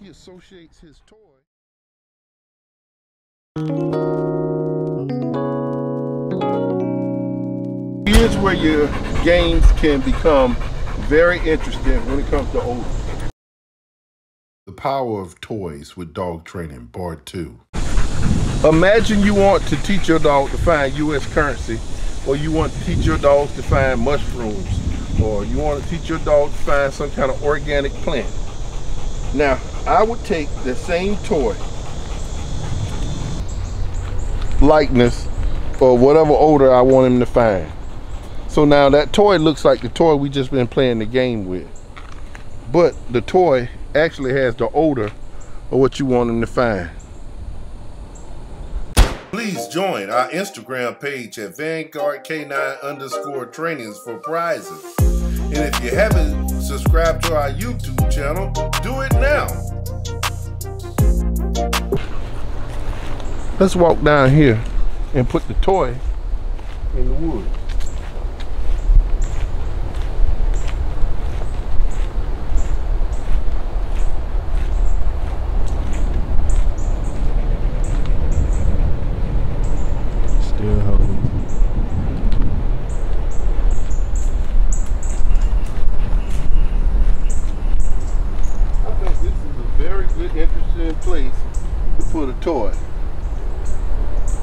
He associates his toy. Here's where your games can become very interesting when it comes to odor. The power of toys with dog training, part two. Imagine you want to teach your dog to find U.S. currency, or you want to teach your dogs to find mushrooms, or you want to teach your dog to find some kind of organic plant. Now, I would take the same toy, likeness, or whatever odor I want him to find. So now that toy looks like the toy we just been playing the game with. But the toy actually has the odor of what you want him to find. Join our Instagram page at Vanguard K9 underscore trainings for prizes. And if you haven't subscribed to our YouTube channel, do it now. Let's walk down here and put the toy in the wood. Still holding. I think this is a very good, interesting place to put a toy.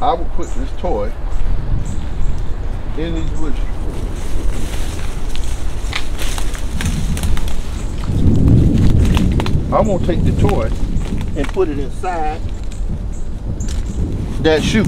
I would put this toy in these bushes. I'm gonna take the toy and put it inside that shoe.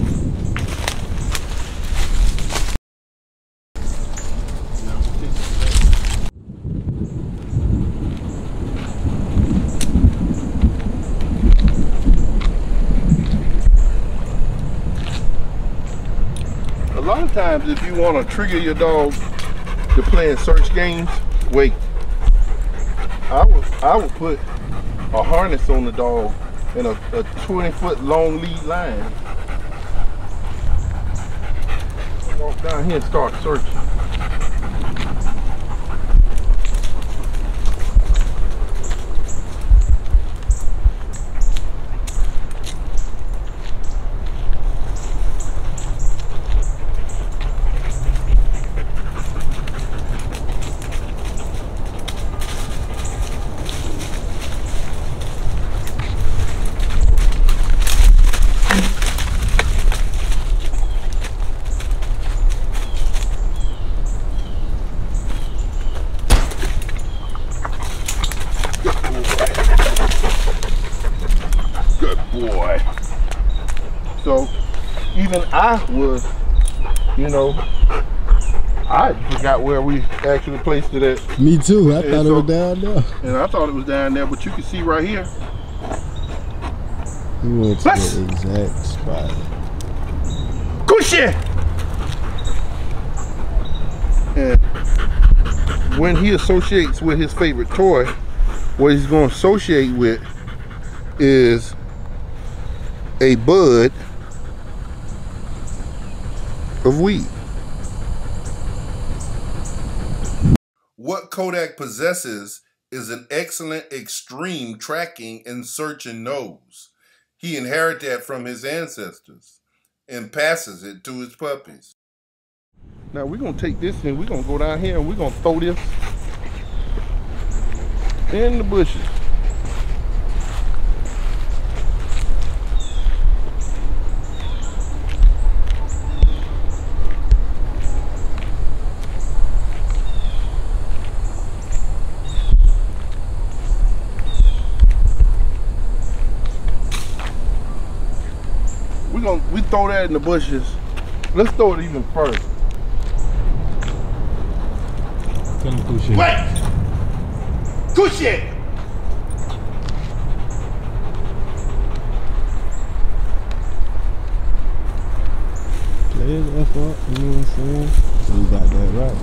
A lot of times, if you want to trigger your dog to playing search games, wait. I would I would put a harness on the dog and a, a 20 foot long lead line. Walk down here and start searching. Good boy. So even I was, you know, I forgot where we actually placed it at. Me too. I Yeah, thought it was down there. And I thought it was down there, but you can see right here. We went to Let's- the exact spot. Cushy! And when he associates with his favorite toy, what he's going to associate with is a bud of weed. What Kodak possesses is an excellent extreme tracking and searching nose. He inherited that from his ancestors and passes it to his puppies. Now we're gonna take this and we're gonna go down here and we're gonna throw this in the bushes. Gonna we throw that in the bushes. Let's throw it even further. Tell him cool shit. Wait! Good! Play his F up, you know what I'm saying? So we got that right.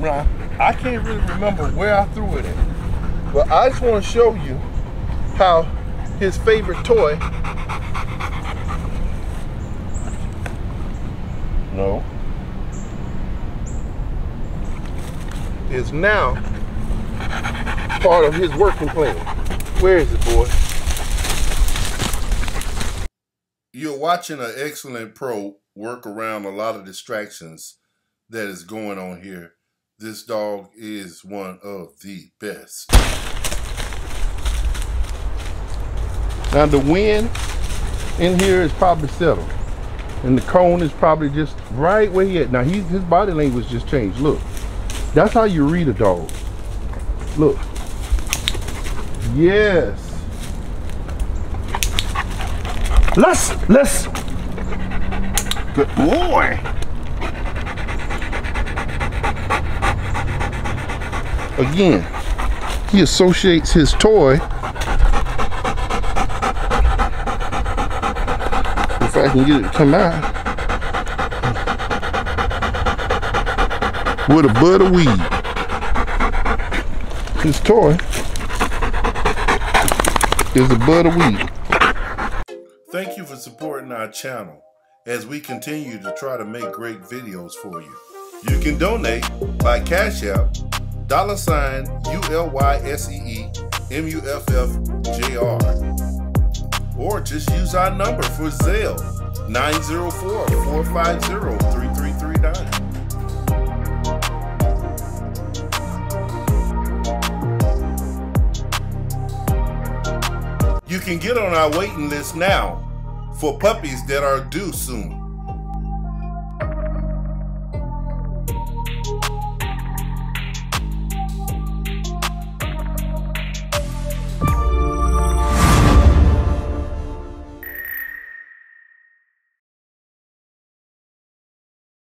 Now, I can't really remember where I threw it at. But I just want to show you how his favorite toy. No. Is now part of his working plan. Where is it, boy? You're watching an excellent pro work around a lot of distractions that is going on here. This dog is one of the best. Now the wind in here is probably settled. And the cone is probably just right where he at. Now he, his body language just changed. Look, that's how you read a dog. Look. Yes. Let's, let's. Good boy. Again, he associates his toy. I can get it to come out. With a bud of weed. His toy is a bud of weed. Thank you for supporting our channel as we continue to try to make great videos for you. You can donate by Cash App, dollar sign U-L-Y-S-E-E-M-U-F-F-J-R. Or just use our number for Zelle, 904-450-3339. You can get on our waiting list now for puppies that are due soon.